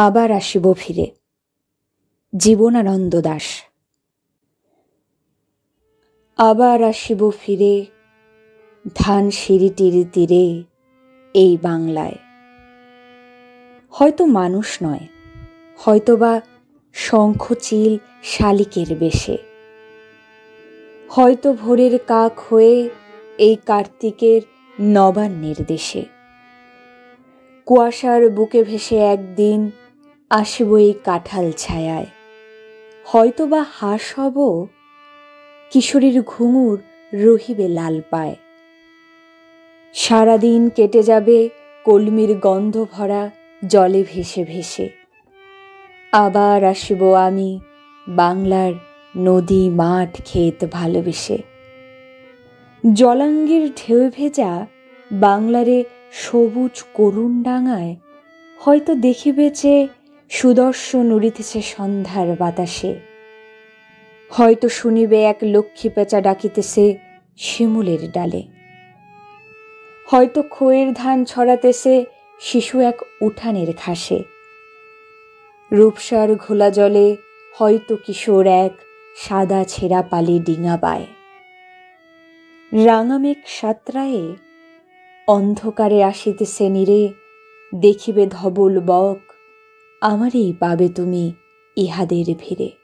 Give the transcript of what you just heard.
আবার আসিব ফিরে। জীবনানন্দ দাস। আবার আসিব ফিরে ধান সিঁড়িটির তীরে এই বাংলায়। হয়তো মানুষ নয়, হয়তোবা শঙ্খচিল শালিকের বেশে। হয়তো ভোরের কাক হয়ে এই কার্তিকের নবান্নের দেশে। কুয়াশার বুকে ভেসে একদিন আসিব এই কাঁঠাল ছায়ায়। হয়তো বা হাস হব, কিশোরীর ঘুঙুর রহিবে লাল পায়। সারাদিন কেটে যাবে কলমির গন্ধ ভরা, জলে ভেসে ভেসে। আবার আসিব আমি বাংলার নদী মাঠ ক্ষেত ভালোবেসে। জলাঙ্গের ঢেউ ভেজা বাংলারে সবুজ করুণ ডাঙায় হয়তো দেখিবেছে সুদর্শন উড়িতেছে সন্ধ্যার বাতাসে। হয়তো শুনিবে এক লক্ষ্মী পেঁচা ডাকিতেছে শিমুলের ডালে। হয়তো খোয়ের ধান ছড়াতেছে শিশু এক উঠানের ঘাসে। রূপসার ঘোলা জলে হয়তো কিশোর এক সাদা ছেঁড়া পালি ডিঙা বায়। রাঙামেঘ সাতরায়ে অন্ধকারে আসিতেছে নিরে, দেখিবে ধবল বক আমারই পাবে তুমি ইহাদের ভিড়ে।